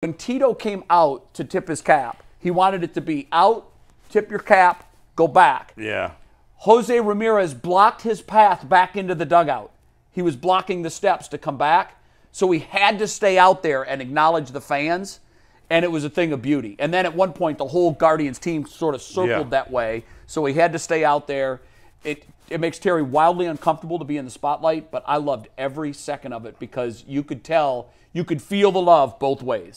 When Tito came out to tip his cap, he wanted it to be out, tip your cap, go back. Yeah. Jose Ramirez blocked his path back into the dugout. He was blocking the steps to come back. So he had to stay out there and acknowledge the fans. And it was a thing of beauty. And then at one point, the whole Guardians team sort of circled Yeah. that way. So he had to stay out there. It, it makes Terry wildly uncomfortable to be in the spotlight, but I loved every second of it because you could tell, you could feel the love both ways.